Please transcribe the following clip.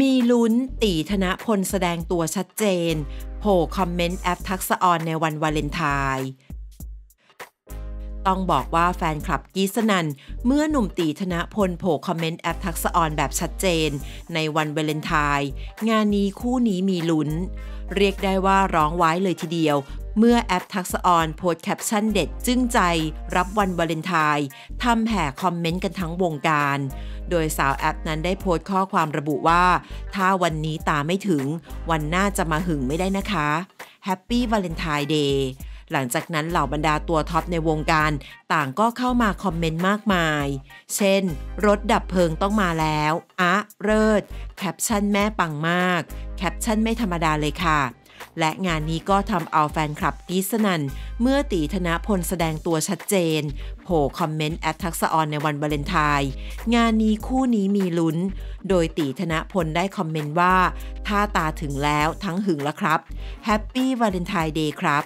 มีลุ้นตี๋ ธนพลแสดงตัวชัดเจน โผล่คอมเมนต์แอปทักษะออนในวันวาเลนไทน์ต้องบอกว่าแฟนคลับกรี๊ดสนั่นเมื่อหนุ่มตี๋ ธนพลโผล่คอมเมนต์แอปทักษะออนแบบชัดเจน ในวันวาเลนไทน์งานนี้คู่นี้มีลุ้น เรียกได้ว่าร้องว้าวเลยทีเดียว เมื่อแอฟ ทักษอรโพสแคปชั่นเด็ดจึ้งใจรับวันวาเลนไทน์ทำแห่คอมเมนต์กันทั้งวงการ โดยสาวแอฟนั้นได้โพสต์ข้อความระบุว่า ถ้าวันนี้ตาไม่ถึง วันหน้าจะมาหึงไม่ได้นะคะ Happy Valentine's Day หลังจากนั้นเหล่าบรรดาตัวท็อปในวงการ ต่างก็เข้ามาคอมเมนต์มากมาย เช่น รถดับเพลิงต้องมาแล้วอะเริ่ดแคปชั่นแม่ปังมาก แคปชั่นไม่ธรรมดาเลยค่ะ และงานนี้ก็ทำเอาแฟนคลับกรี๊ดสนั่นเมื่อตี๋ ธนพลแสดงตัวชัดเจนโผล่คอมเมนต์แอฟ ทักษอรในวันวาเลนไทน์งานนี้คู่นี้มีลุ้น โดยตี๋ ธนพลได้คอมเมนต์ว่า ถ้าตาถึงแล้วทั้งหึงแล้วครับ Happy Valentine's Day ครับ